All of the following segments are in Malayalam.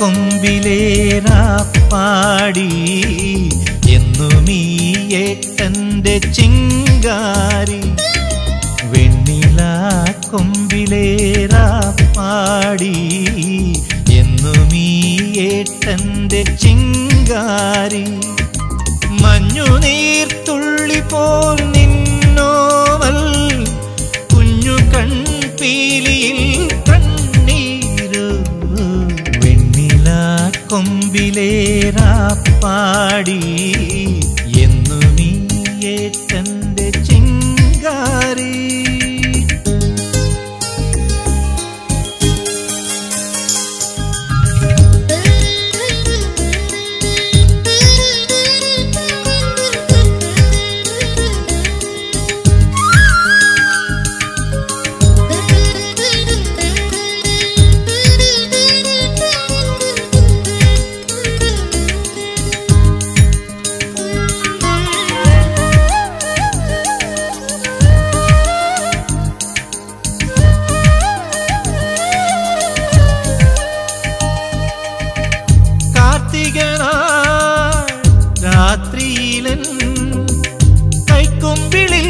കൊമ്പിലേറാ പാടി. എന്നുമീയെ തന്റെ ചിങ്കാരി. വെണ്ണില കൊമ്പിലേറാ പാടി. എന്നും ഈ ഏട്ടന്റെ ചിങ്കാരി. മഞ്ഞുനീർത്തുള്ളി പോൽ കൊമ്പിലേറാ കാർത്തികനാൾ രാത്രിയിലൻ കൈക്കൊമ്പിളിൽ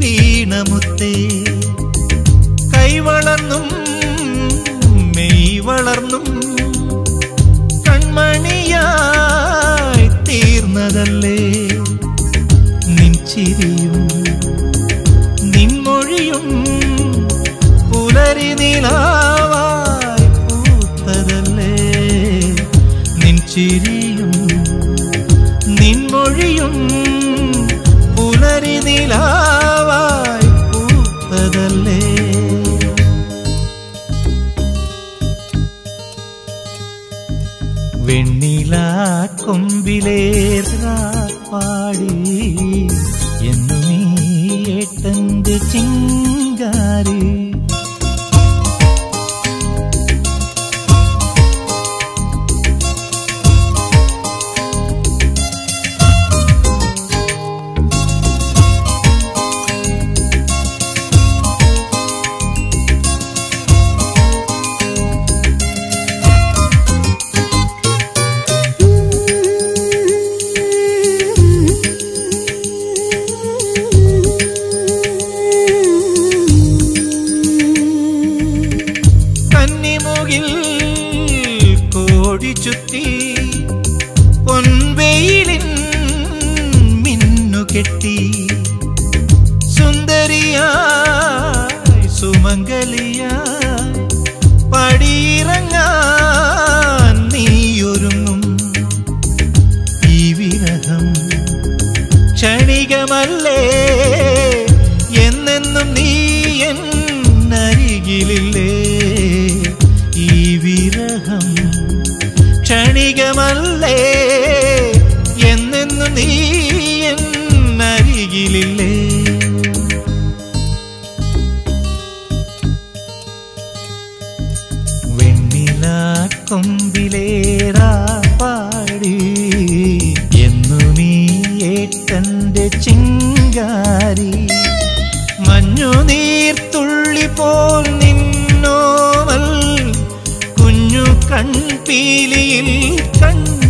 വീണമുത്തേ. കൈവളർന്നും മെയ് വളർന്നും കൺമണിയായി തീർന്നതല്ലേ. നിൻ ചിരിയും നിൻമൊഴിയും പുലരി നിലാവായി ചിരിയും നിൻമൊഴിയും പുലരി നിലാവായി പൂത്തതല്ലേ വെണ്ണില കൊമ്പിലേറാ പാടി എന്നും ഈ ഏട്ടന്റെ ചിങ്കാരി കന്നിമുകിൽ കോടി ചുറ്റി പൊൻവെയിലിൻ മിന്നുകെട്ടി സുന്ദരിയായി സുമംഗലിയായി പടിയിറങ്ങാൻ നീയൊരുങ്ങും. ഈ വിരഹം ക്ഷണികമല്ലേ? എന്നെന്നും നീ എന്നരികിലില്ലേ? കൊമ്പിലേറാ പാടി? എന്നും ഈ ഏട്ടന്റെ ചിങ്കാരി. മഞ്ഞുനീർത്തുള്ളി പോൽ നിന്നോവൽ. കുഞ്ഞു കൺപീലിയിൽ കണ്ണു